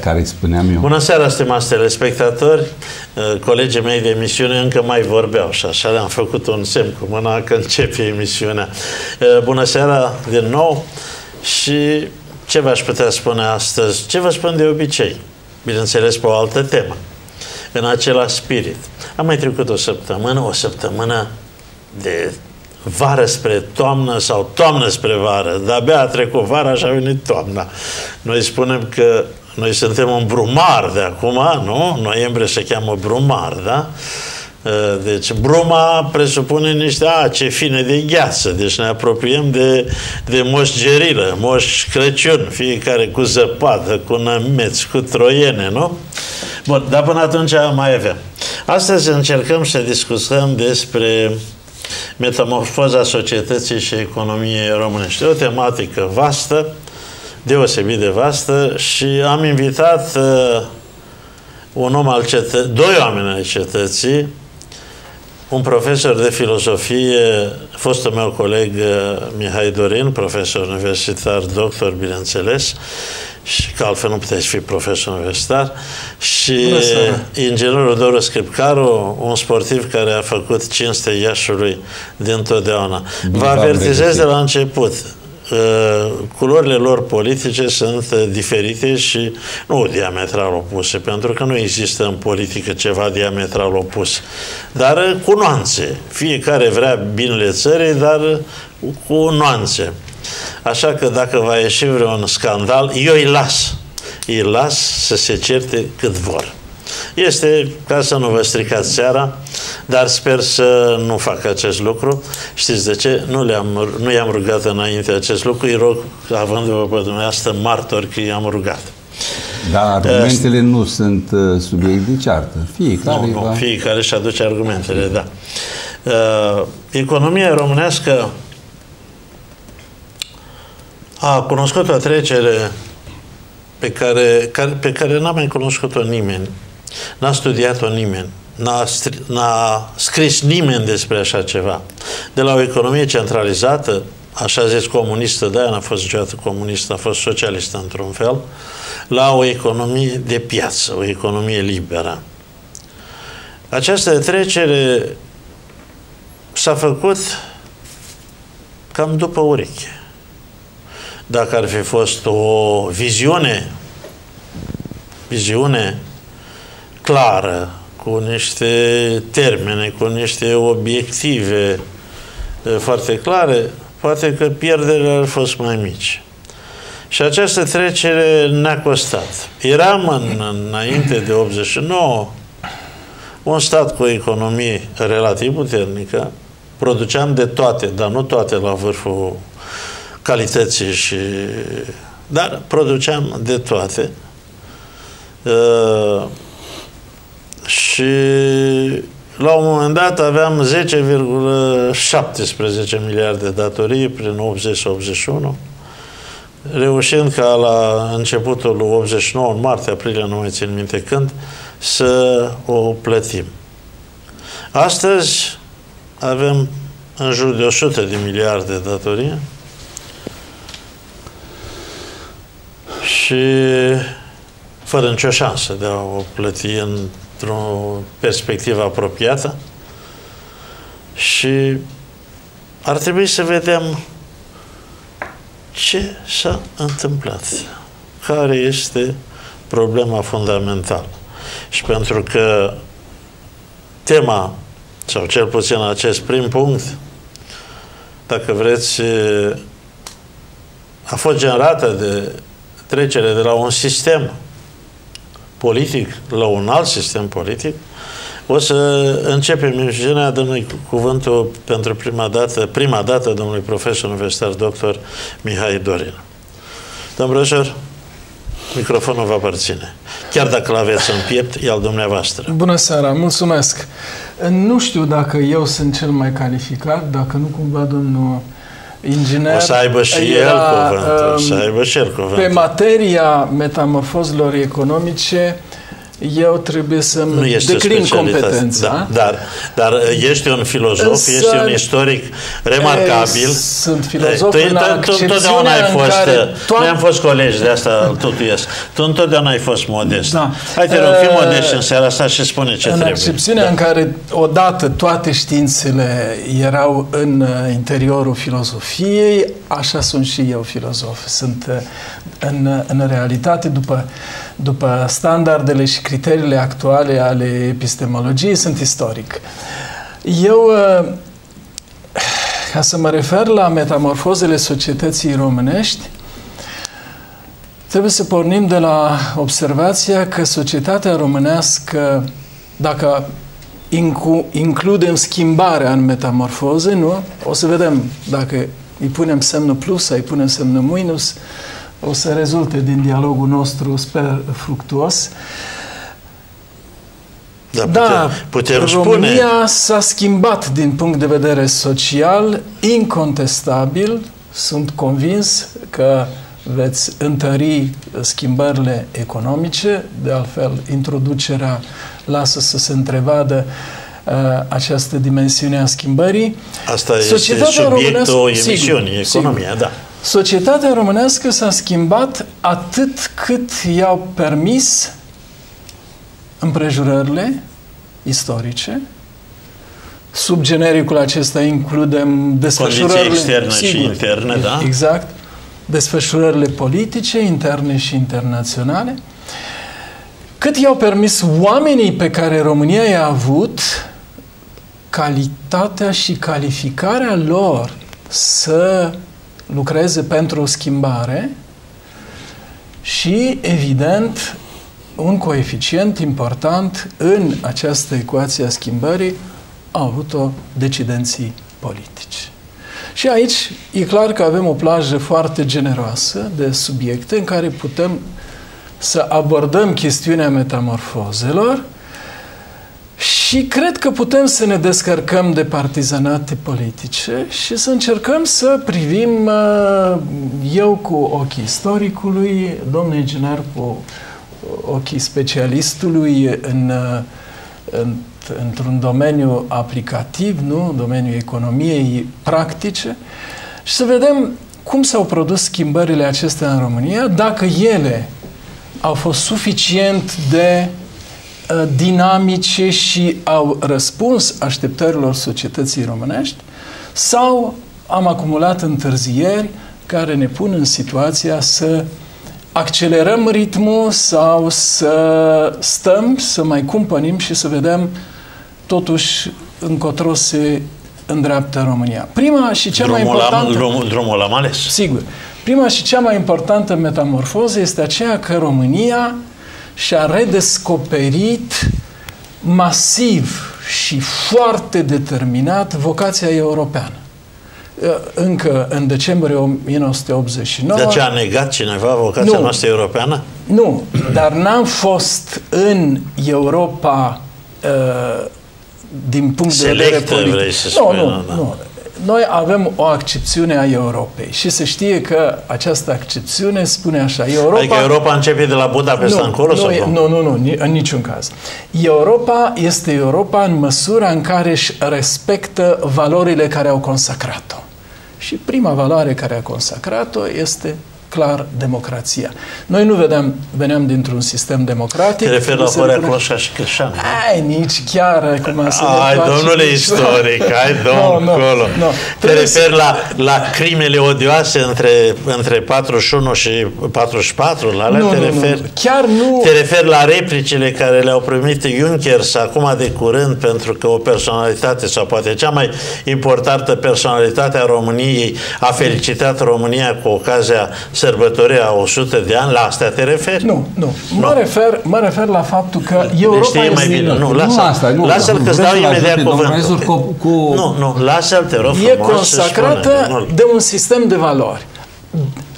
care îi spuneam eu. Bună seara, stimați telespectatori. Uh, colegii mei de emisiune încă mai vorbeau și așa le-am făcut un semn cu mâna că începe emisiunea. Uh, bună seara din nou și ce v-aș putea spune astăzi? Ce vă spun de obicei? Bineînțeles, pe o altă temă. În același spirit. Am mai trecut o săptămână, o săptămână de vară spre toamnă sau toamnă spre vară. De-abia a trecut vara și a venit toamna. Noi spunem că noi suntem un brumar de acum, nu? Noiembrie se cheamă brumar, da? Deci bruma presupune niște, a, ce fine de gheață, deci ne apropiem de, de moș gerilă, moș Crăciun, fiecare cu zăpadă, cu nămeți, cu troiene, nu? Bun, dar până atunci mai avem. Astăzi încercăm să discutăm despre metamorfoza societății și economiei românești. O tematică vastă, deosebit de vastă și am invitat uh, un om al cetă- doi oameni ai cetății, un profesor de filozofie, fostul meu coleg uh, Mihai Dorin, profesor universitar, doctor, bineînțeles, și că altfel nu puteți fi profesor universitar, și inginerul Doru Scripcaru, un sportiv care a făcut cinste Iașului din totdeauna. Vă avertizez de la început, Uh, culorile lor politice sunt uh, diferite și nu diametral opuse, pentru că nu există în politică ceva diametral opus, dar uh, cu nuanțe. Fiecare vrea binele țării, dar cu nuanțe. Așa că dacă va ieși vreun scandal, eu îi las. Îi las să se certe cât vor. Este, ca să nu vă stricați seara, dar sper să nu fac acest lucru. Știți de ce? Nu, le-am, nu i-am rugat înainte acest lucru, îi rog, avându-vă pe dumneavoastră martori că i-am rugat. Dar argumentele uh, nu sunt uh, subiect de ceartă. Fiecare, nu, nu, fiecare își aduce argumentele, da. Uh, economia românească a cunoscut o trecere pe care, care, pe care n-a mai cunoscut-o nimeni. N-a studiat-o nimeni. N-a, n-a scris nimeni despre așa ceva. De la o economie centralizată, așa zis comunistă, de n-a fost niciodată comunistă, a fost socialistă într-un fel, la o economie de piață, o economie liberă. Această trecere s-a făcut cam după ureche. Dacă ar fi fost o viziune, viziune clară, cu niște termene, cu niște obiective foarte clare, poate că pierderile ar fost mai mici. Și această trecere ne-a costat. Eram în, înainte de 89 un stat cu o economie relativ puternică, produceam de toate, dar nu toate la vârful calității și... Dar produceam de toate. Uh, și la un moment dat aveam 10,17 miliarde de datorii prin 80-81, reușind ca la începutul 89, în martie, aprilie, nu mai țin minte când, să o plătim. Astăzi avem în jur de 100 de miliarde de datorie și fără nicio șansă de a o plăti în într-o perspectivă apropiată și ar trebui să vedem ce s-a întâmplat, care este problema fundamentală. Și pentru că tema, sau cel puțin acest prim punct, dacă vreți, a fost generată de trecere de la un sistem politic la un alt sistem politic, o să începem emisiunea dându cuvântul pentru prima dată, prima dată domnului profesor universitar doctor Mihai Dorin. Domnul profesor, microfonul vă aparține. Chiar dacă l-aveți în piept, e al dumneavoastră. Bună seara, mulțumesc. Nu știu dacă eu sunt cel mai calificat, dacă nu cumva domnul inginer. O să aibă și el cuvântul. Um, să aibă și el cuvântul. Pe materia metamorfozelor economice eu trebuie să-mi nu este declin competența. Da, dar, dar ești un filozof, Însă, ești un istoric remarcabil. E, sunt filozof tu, în tu, tu întotdeauna ai fost, care noi am fost colegi de asta tutuiesc. Tu întotdeauna ai fost modest. Da. Hai te rog, fii modest în seara asta și spune ce în trebuie. În accepțiunea da. în care odată toate științele erau în uh, interiorul filozofiei, așa sunt și eu filozof. Sunt uh, în, în realitate, după, după standardele și criteriile actuale ale epistemologiei, sunt istoric. Eu, uh, ca să mă refer la metamorfozele societății românești, trebuie să pornim de la observația că societatea românească, dacă includem schimbarea în metamorfoze, nu? O să vedem dacă îi punem semnul plus sau îi punem semnul minus, o să rezulte din dialogul nostru, sper, fructuos. Da, putem, da putem România spune... s-a schimbat din punct de vedere social, incontestabil. Sunt convins că veți întări schimbările economice, de altfel introducerea lasă să se întrevadă uh, această dimensiune a schimbării. Asta este Societatea subiectul emisiunii, economia, sigur. da. Societatea românească s-a schimbat atât cât i-au permis împrejurările istorice. Sub genericul acesta includem desfășurările... Condiții externe sigur, și interne, da? Exact. Desfășurările politice, interne și internaționale. Cât i-au permis oamenii pe care România i-a avut calitatea și calificarea lor să lucreze pentru o schimbare și, evident, un coeficient important în această ecuație a schimbării au avut-o decidenții politici. Și aici e clar că avem o plajă foarte generoasă de subiecte în care putem să abordăm chestiunea metamorfozelor și cred că putem să ne descărcăm de partizanate politice și să încercăm să privim uh, eu cu ochii istoricului, domnul inginer cu ochii specialistului în, uh, în, într-un domeniu aplicativ, nu? domeniul economiei practice, și să vedem cum s-au produs schimbările acestea în România, dacă ele au fost suficient de Uh, dinamice și au răspuns așteptărilor societății românești sau am acumulat întârzieri care ne pun în situația să accelerăm ritmul sau să stăm, să mai cumpănim și să vedem totuși încotro se îndreaptă România. Prima și cea drumul mai importantă... La, drumul, drumul l-am ales. Sigur. Prima și cea mai importantă metamorfoză este aceea că România și-a redescoperit masiv și foarte determinat vocația europeană. Încă în decembrie 1989... De ce a negat cineva vocația nu, noastră europeană? Nu, dar n-am fost în Europa uh, din punct Selectă, de vedere politic. vrei să spui, nu, nu, da. nu noi avem o accepțiune a Europei și se știe că această accepțiune spune așa, Europa... Adică Europa începe de la Budapesta nu, încolo? Nu, sau nu, nu, nu, în niciun caz. Europa este Europa în măsura în care își respectă valorile care au consacrat-o. Și prima valoare care a consacrat-o este clar democrația. Noi nu vedeam, veneam dintr-un sistem democratic. Te referi la Horea Cloșaș și Crișan. Ai, nici chiar cum să Ai, domnule istoric, ai, domn, no, no, No. Te referi la, la crimele odioase între, între 41 și 44? La alea nu, te nu, referi? Nu. Chiar nu. Te referi la replicile care le-au primit Junckers acum de curând pentru că o personalitate sau poate cea mai importantă personalitate a României a felicitat România cu ocazia sărbătorirea 100 de ani, la asta te referi? Nu, nu. Mă, nu. Refer, mă refer la faptul că Europa știe mai bine. Nu, lasă, nu asta, nu, lasă-l că îți dau imediat cuvântul. Cu, cu... Nu, nu, lasă-l, te rog E consacrată de un sistem de valori.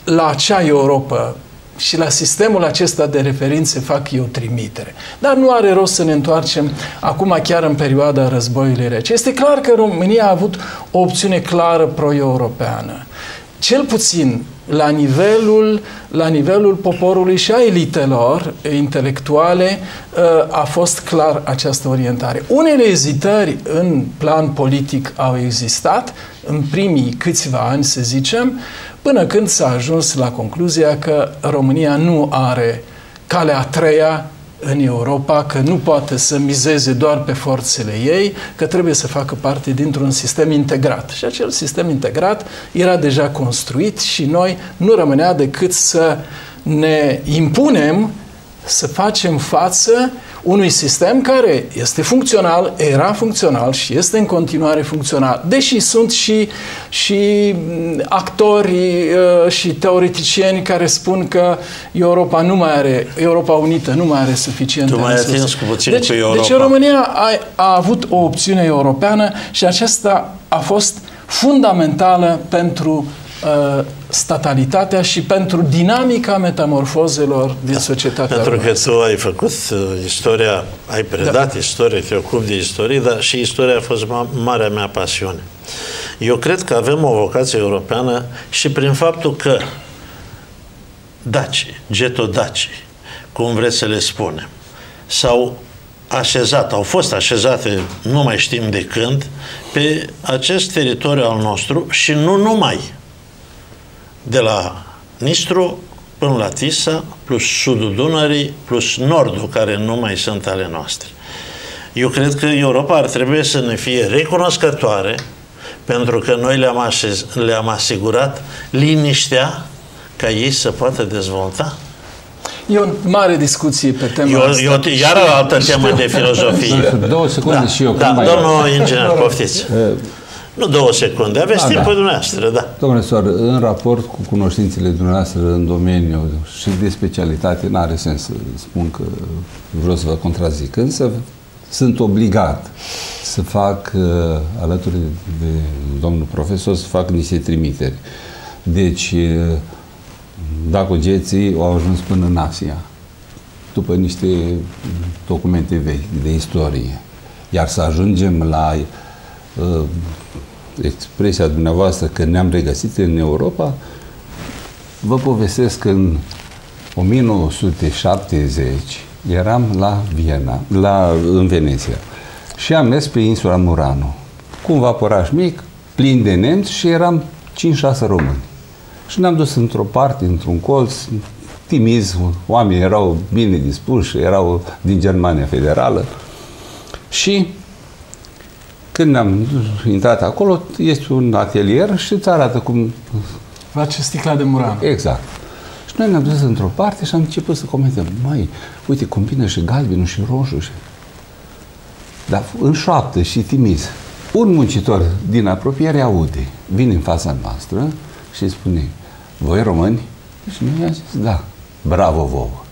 La acea Europa și la sistemul acesta de referințe fac eu trimitere. Dar nu are rost să ne întoarcem acum chiar în perioada războiului rece. Este clar că România a avut o opțiune clară pro-europeană. Cel puțin la nivelul, la nivelul poporului și a elitelor intelectuale uh, a fost clar această orientare. Unele ezitări în plan politic au existat în primii câțiva ani, să zicem, până când s-a ajuns la concluzia că România nu are calea a treia în Europa, că nu poate să mizeze doar pe forțele ei, că trebuie să facă parte dintr-un sistem integrat. Și acel sistem integrat era deja construit și noi nu rămânea decât să ne impunem să facem față unui sistem care este funcțional, era funcțional și este în continuare funcțional, deși sunt și, și actori uh, și teoreticieni care spun că Europa nu mai are, Europa Unită nu mai are suficient Tu mai atins cu puțin deci, cu Europa. Deci România a, a avut o opțiune europeană și aceasta a fost fundamentală pentru Uh, statalitatea și pentru dinamica metamorfozelor din societatea Pentru română. că tu ai făcut uh, istoria, ai predat da. istorie, te ocupi de istorie, dar și istoria a fost ma- marea mea pasiune. Eu cred că avem o vocație europeană și prin faptul că dacii, getodacii, cum vreți să le spunem, s-au așezat, au fost așezate, nu mai știm de când, pe acest teritoriu al nostru și nu numai de la Nistru până la Tisa, plus sudul Dunării, plus nordul, care nu mai sunt ale noastre. Eu cred că Europa ar trebui să ne fie recunoscătoare pentru că noi le-am, așez, le-am asigurat liniștea ca ei să poată dezvolta. E o mare discuție pe tema eu, asta. Eu, iar o altă temă de filozofie. Două secunde da, și eu. Da, mai domnul inginer, poftiți. Nu două secunde, aveți Da, timpul da. dumneavoastră, da. Domnule Soar, în raport cu cunoștințele dumneavoastră în domeniu și de specialitate, nu are sens să spun că vreau să vă contrazic, însă sunt obligat să fac uh, alături de domnul profesor să fac niște trimiteri. Deci, uh, dacogeții au ajuns până în Asia, după niște documente vechi de istorie. Iar să ajungem la uh, expresia dumneavoastră că ne-am regăsit în Europa, vă povestesc că în 1970 eram la Viena, la, în Veneția și am mers pe insula Murano cu un vaporaș mic, plin de nemți și eram 5-6 români. Și ne-am dus într-o parte, într-un colț, timizi, oamenii erau bine dispuși, erau din Germania Federală și când ne-am intrat acolo, este un atelier și îți arată cum... Face sticla de muran. Exact. Și noi ne-am dus într-o parte și am început să comentăm. Mai, uite, combină și galbenul și roșu. Și... Dar în șoaptă și timiz. Un muncitor din apropiere aude, vine în fața noastră și spune, voi români? Și noi i-am zis, da, bravo vouă.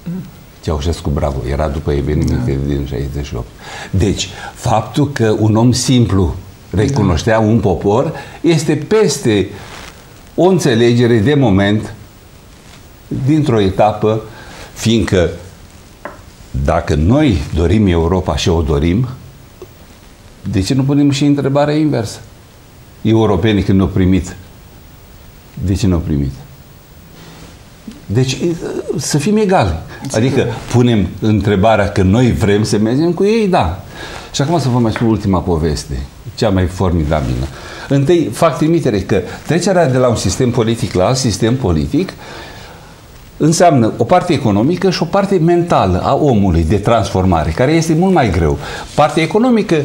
Ceaușescu, bravo, era după evenimentele da. din 68. Deci, faptul că un om simplu recunoștea da. un popor este peste o înțelegere de moment dintr-o etapă, fiindcă dacă noi dorim Europa și o dorim, de ce nu punem și întrebarea inversă? Europenii când au primit, de ce nu au primit? Deci să fim egali. Adică punem întrebarea că noi vrem să mergem cu ei, da. Și acum să vă mai spun ultima poveste, cea mai formidabilă. Întâi fac trimitere că trecerea de la un sistem politic la alt sistem politic înseamnă o parte economică și o parte mentală a omului de transformare, care este mult mai greu. Partea economică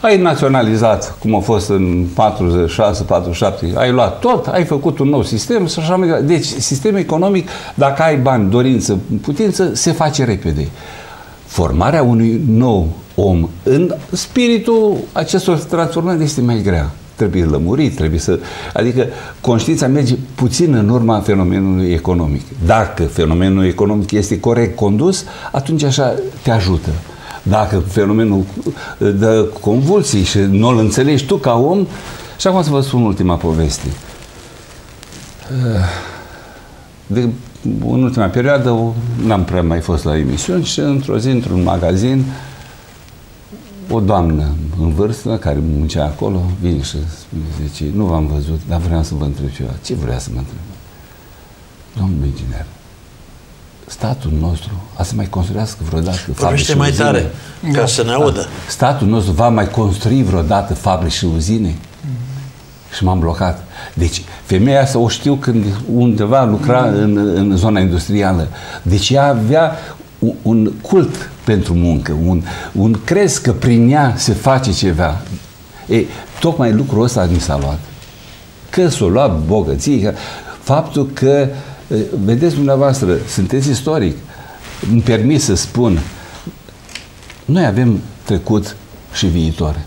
ai naționalizat, cum a fost în 46, 47, ai luat tot, ai făcut un nou sistem și așa mai departe. Deci, sistem economic, dacă ai bani, dorință, putință, se face repede. Formarea unui nou om în spiritul acestor transformări este mai grea. Trebuie lămurit, trebuie să... Adică conștiința merge puțin în urma fenomenului economic. Dacă fenomenul economic este corect condus, atunci așa te ajută. Dacă fenomenul dă convulsii și nu îl înțelegi tu ca om, și acum să vă spun ultima poveste. De, în ultima perioadă n-am prea mai fost la emisiuni și într-o zi, într-un magazin, o doamnă în vârstă care muncea acolo vine și spune, zice, nu v-am văzut, dar vreau să vă întreb ceva. Ce vrea să mă întreb? domnul inginer, statul nostru a să mai construiască vreodată Vorbește mai uzine? tare, ca Da. să ne audă. Statul nostru va mai construi vreodată fabrici și uzine? Și m-am blocat. Deci, femeia asta o știu când undeva lucra în, în zona industrială. Deci ea avea un, un cult pentru muncă, un, un crez că prin ea se face ceva. E, tocmai lucrul ăsta mi s-a luat. Că s-o luat bogății, că faptul că, e, vedeți dumneavoastră, sunteți istoric, îmi permis să spun, noi avem trecut și viitor.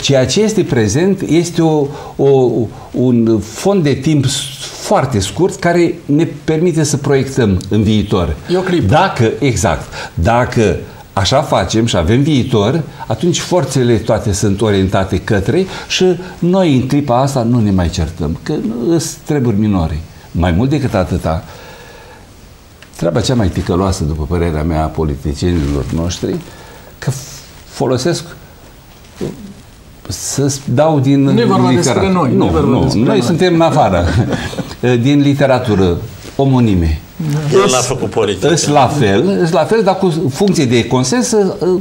Ceea ce este prezent este o, o, un fond de timp foarte scurt care ne permite să proiectăm în viitor. E o clipă. Dacă, exact, dacă așa facem și avem viitor, atunci forțele toate sunt orientate către și noi în clipa asta nu ne mai certăm, că sunt treburi minore. Mai mult decât atâta, treaba cea mai ticăloasă, după părerea mea, a politicienilor noștri, că folosesc să dau din Nu e vorba despre noi, nu Nu, e vorba nu, despre noi noi. suntem în afară. din literatură, omonime. El a făcut politică. Îs la fel, îs la fel, dar cu funcție de consens, uh,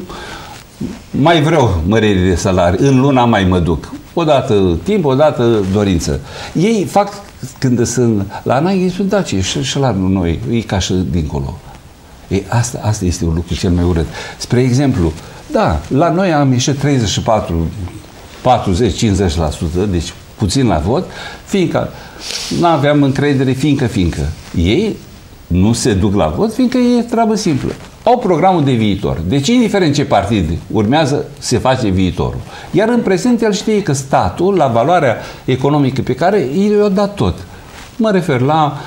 mai vreau mărire de salarii, în luna mai mă duc. Odată timp, odată dorință. Ei fac, când sunt la noi, ei spun, da, ce, și, și la noi, e ca și dincolo. E, asta, asta este un lucru cel mai urât. Spre exemplu, da, la noi am ieșit 34, 40, 50%, deci puțin la vot, fiindcă nu aveam încredere, fiindcă, fiindcă. Ei nu se duc la vot, fiindcă e treabă simplă. Au programul de viitor. Deci, indiferent ce partid urmează, se face viitorul. Iar în prezent, el știe că statul, la valoarea economică pe care i-a dat tot. Mă refer la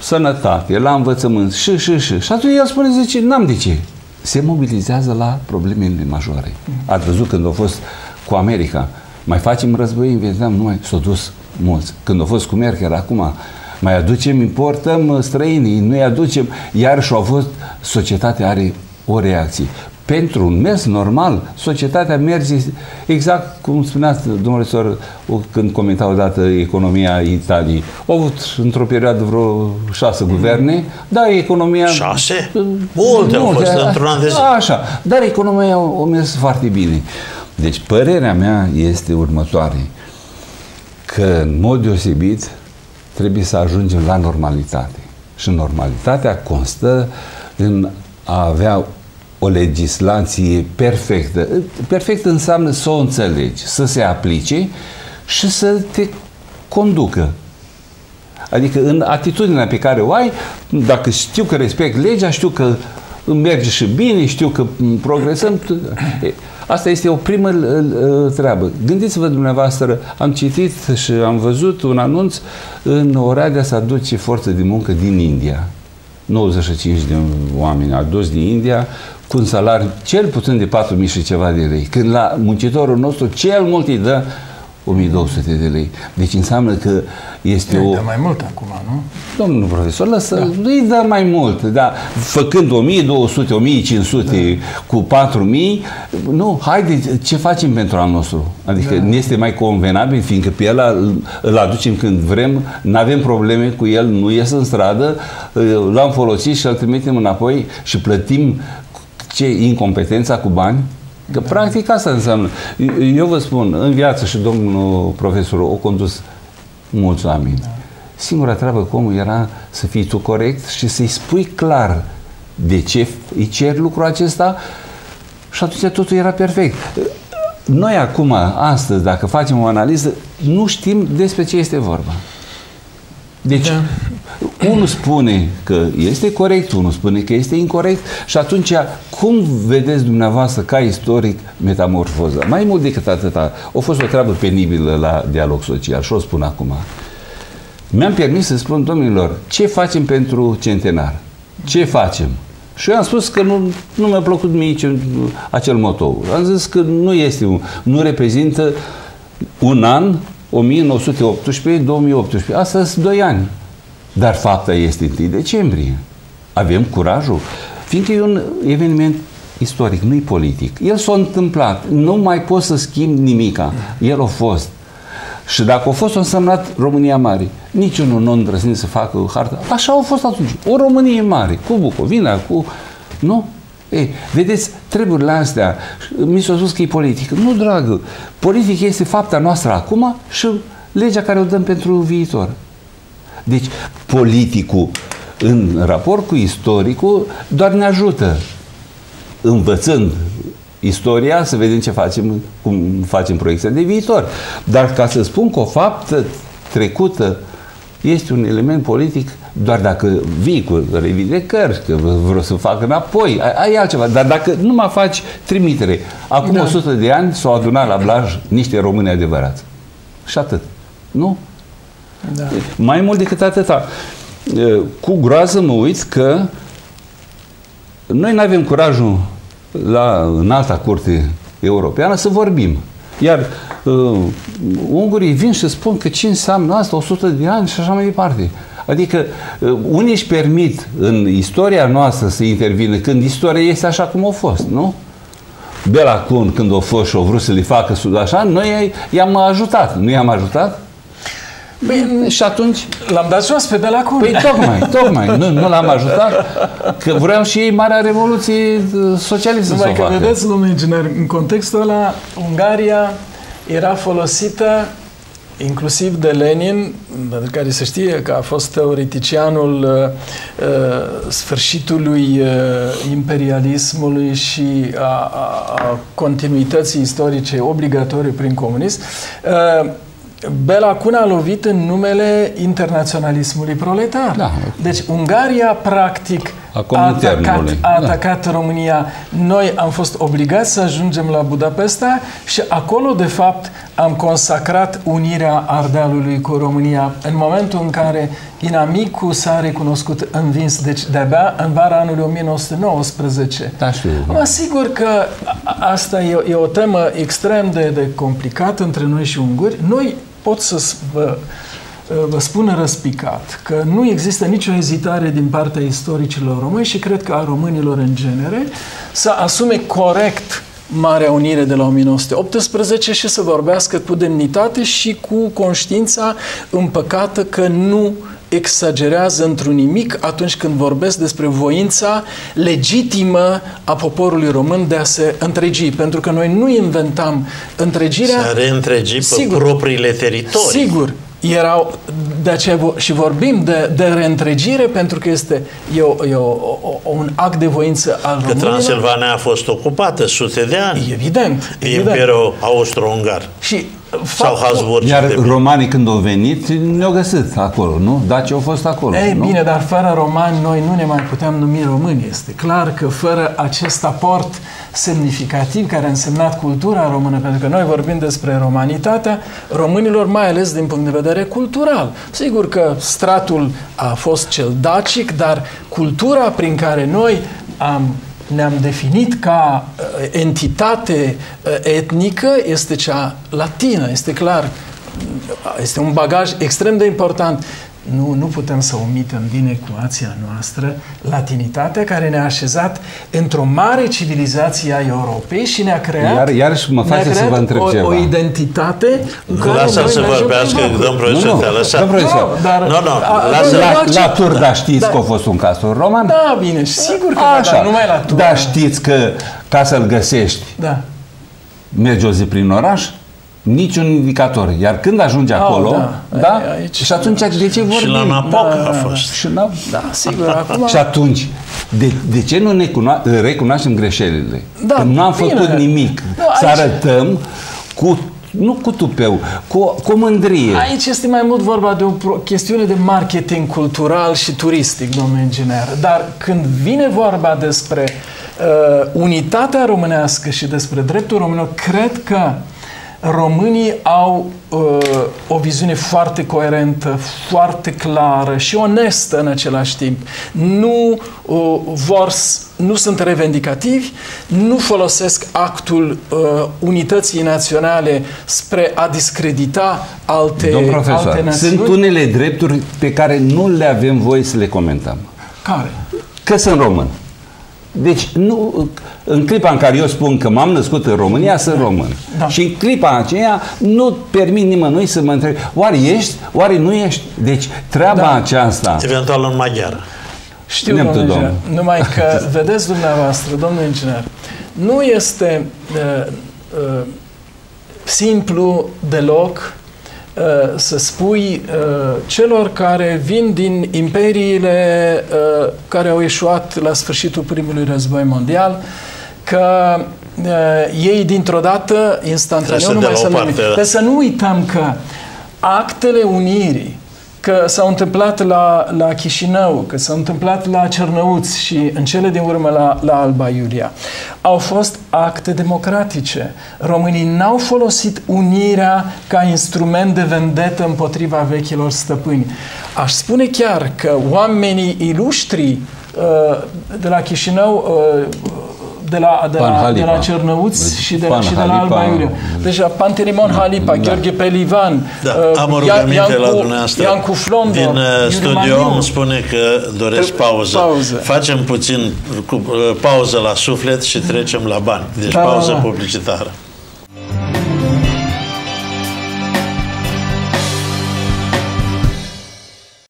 sănătate, la învățământ și, și, și. Și atunci el spune, zice, n-am de ce. Se mobilizează la problemele majore. Ați văzut când a fost cu America, mai facem război în Vietnam, nu mai s-au dus mulți. Când a fost cu Merkel, acum mai aducem, importăm străinii, nu-i aducem, iar și-au fost, societatea are o reacție. Pentru un mers normal, societatea merge exact cum spuneați, domnule Sor, când comenta odată economia Italiei. Au avut într-o perioadă vreo șase guverne, dar economia... Șase? Multe au fost într-un an de zi. Așa, dar economia a mers foarte bine. Deci părerea mea este următoare, că în mod deosebit trebuie să ajungem la normalitate. Și normalitatea constă în a avea o legislație perfectă. Perfect înseamnă să o înțelegi, să se aplice și să te conducă. Adică în atitudinea pe care o ai, dacă știu că respect legea, știu că îmi merge și bine, știu că progresăm. Asta este o primă treabă. Gândiți-vă dumneavoastră, am citit și am văzut un anunț în Oradea să aduce forță de muncă din India. 95 de oameni adus din India cu un salariu cel puțin de 4.000 și ceva de lei. Când la muncitorul nostru cel mult îi dă 1200 de lei. Deci înseamnă că este Îi o... dă mai mult acum, nu? Domnul profesor, lăsă, da. îi dă mai mult, dar făcând 1200, 1500 da. cu 4000, nu, haide, ce facem pentru al nostru? Adică da. ne este mai convenabil, fiindcă pe el îl aducem când vrem, nu avem probleme cu el, nu ies în stradă, l-am folosit și îl trimitem înapoi și plătim ce incompetența cu bani? Că da. practic asta înseamnă. Eu vă spun, în viață și domnul profesor o condus mulți oameni. Da. Singura treabă cu omul era să fii tu corect și să-i spui clar de ce îi cer lucrul acesta și atunci totul era perfect. Noi acum, astăzi, dacă facem o analiză, nu știm despre ce este vorba. Deci, da. Unul spune că este corect, unul spune că este incorrect și atunci cum vedeți dumneavoastră ca istoric metamorfoza? Mai mult decât atâta, a fost o treabă penibilă la dialog social și o spun acum. Mi-am permis să spun, domnilor, ce facem pentru centenar? Ce facem? Și eu am spus că nu, nu mi-a plăcut mie ce, acel motou. Am zis că nu este, un, nu reprezintă un an 1918-2018. Asta sunt 2 ani. Dar fapta este 1 decembrie. Avem curajul. Fiindcă e un eveniment istoric, nu-i politic. El s-a întâmplat. Nu mai poți să schimbi nimica. El a fost. Și dacă a fost însemnat România Mare, niciunul nu îndrăznit să facă harta. Așa au fost atunci. O Românie mare, cu Bucovina, cu... Nu? Ei, vedeți, treburile astea, mi s-a spus că e politică. Nu, dragă, politică este fapta noastră acum și legea care o dăm pentru viitor. Deci, politicul în raport cu istoricul doar ne ajută învățând istoria, să vedem ce facem, cum facem proiecția de viitor. Dar ca să spun că o faptă trecută este un element politic doar dacă vii cu revidecări, că vreau să fac înapoi, ai altceva. Dar dacă nu mă faci trimitere, acum da. 100 de ani s-au adunat la Blaj niște români adevărați. Și atât. Nu? Da. Mai mult decât atâta. Cu groază mă uit că noi nu avem curajul la, în alta curte europeană să vorbim. Iar uh, ungurii vin și spun că ce înseamnă asta, 100 de ani și așa mai departe. Adică uh, unii își permit în istoria noastră să intervină când istoria este așa cum a fost, nu? Bela Kun, când a fost și a vrut să le facă așa, noi i-am ajutat. Nu i-am ajutat? Păi, și atunci... L-am dat jos pe de la cum. Păi tocmai, tocmai. Nu, nu l-am ajutat, că vreau și ei Marea Revoluție uh, Socialistă Numai să o că facă. vedeți, domnule inginer, în contextul ăla, Ungaria era folosită inclusiv de Lenin, pentru care se știe că a fost teoreticianul uh, uh, sfârșitului uh, imperialismului și a, a, a continuității istorice obligatorii prin comunism. Uh, Bela Kun a lovit în numele internaționalismului proletar. Da. Deci Ungaria, practic, a atacat, a da. atacat da. România. Noi am fost obligați să ajungem la Budapesta și acolo, de fapt, am consacrat unirea Ardealului cu România în momentul în care inamicul s-a recunoscut învins, deci de-abia în vara anului 1919. Da, știu. Mă asigur că asta e, e o temă extrem de, de complicată între noi și unguri. Noi pot să vă, vă spun răspicat că nu există nicio ezitare din partea istoricilor români și cred că a românilor în genere să asume corect Marea Unire de la 1918 și să vorbească cu demnitate și cu conștiința împăcată că nu exagerează într-un nimic atunci când vorbesc despre voința legitimă a poporului român de a se întregi. Pentru că noi nu inventam întregirea... Să reîntregi pe sigur, propriile teritorii. Sigur, erau, de aceea și vorbim de, de reîntregire pentru că este e, o, e o, o, un act de voință al Că Transilvania a fost ocupată sute de ani. Evident. evident. Imperiul Austro-Ungar. Și sau Habsburg. Iar romanii când au venit, ne-au găsit acolo, nu? Daci au fost acolo. Ei, nu? bine, dar fără romani noi nu ne mai puteam numi români. Este clar că fără acest aport semnificativ care a însemnat cultura română, pentru că noi vorbim despre romanitatea românilor, mai ales din punct de vedere cultural. Sigur că stratul a fost cel dacic, dar cultura prin care noi am ne-am definit ca uh, entitate uh, etnică este cea latină, este clar. Este un bagaj extrem de important nu, nu putem să omitem din ecuația noastră latinitatea care ne-a așezat într-o mare civilizație a Europei și ne-a creat, Iar, iarăși mă face să vă întreb o, ceva. o identitate Lasă să vorbească, domn profesor, te-a lăsat. Domn profesor, nu, dar, nu, nu, lasă, la, la Turda știți da. că a fost un castor roman? Da, bine, sigur că Așa. da, numai la Turda. Dar știți că ca să-l găsești, da. mergi o zi prin oraș, niciun indicator. Iar când ajunge oh, acolo, da, da? Aici, și atunci da. de ce vorbim? Și la Napoc da, a fost. Și, la, da, sigur. Acum... și atunci, de, de ce nu ne cuno- recunoaștem greșelile? Da, Că nu am bine. făcut nimic. Nu, aici... Să arătăm cu nu cu tupeu, cu, cu mândrie. Aici este mai mult vorba de o chestiune de marketing cultural și turistic, domnule inginer. Dar când vine vorba despre uh, unitatea românească și despre dreptul românilor, cred că uh, românii au uh, o viziune foarte coerentă, foarte clară și onestă în același timp. Nu uh, vor, nu sunt revendicativi, nu folosesc actul uh, unității naționale spre a discredita alte, Domn profesor, alte națiuni. sunt unele drepturi pe care nu le avem voie să le comentăm. Care? Că sunt român. Deci, nu, în clipa în care eu spun că m-am născut în România, sunt român. Da. Și în clipa aceea nu permit nimănui să mă întreb, oare ești, oare nu ești? Deci, treaba Da. aceasta... Eventual în maghiară. Știu, Neptul domnule domn. inginer. Numai că, vedeți dumneavoastră, domnul inginer, nu este uh, uh, simplu deloc uh, să spui uh, celor care vin din imperiile uh, care au ieșuat la sfârșitul primului război mondial că uh, ei dintr-o dată, instantaneu, Trebuie să nu dea mai la să o le parte, da. Dar să nu uităm că actele unirii, că s-au întâmplat la, la Chișinău, că s-au întâmplat la Cernăuți și în cele din urmă la, la Alba Iulia, au fost acte democratice. Românii n-au folosit unirea ca instrument de vendetă împotriva vechilor stăpâni. Aș spune chiar că oamenii ilustri uh, de la Chișinău uh, de la, de, Pan la, de Halipa. la Cernăuți și de, Pan și de la Halipa. Alba Iulia. Deja Pantelimon Halipa, Da. Gheorghe Pelivan, Da, uh, am o Ia- rugăminte la Iancu- dumneavoastră. Iancu Flondo, Din uh, Iuri studio Maniu. îmi spune că doresc Trebuie- pauză. pauză. Facem puțin cu, uh, pauză la suflet și trecem la bani. Deci Da, da, pauză da. publicitară.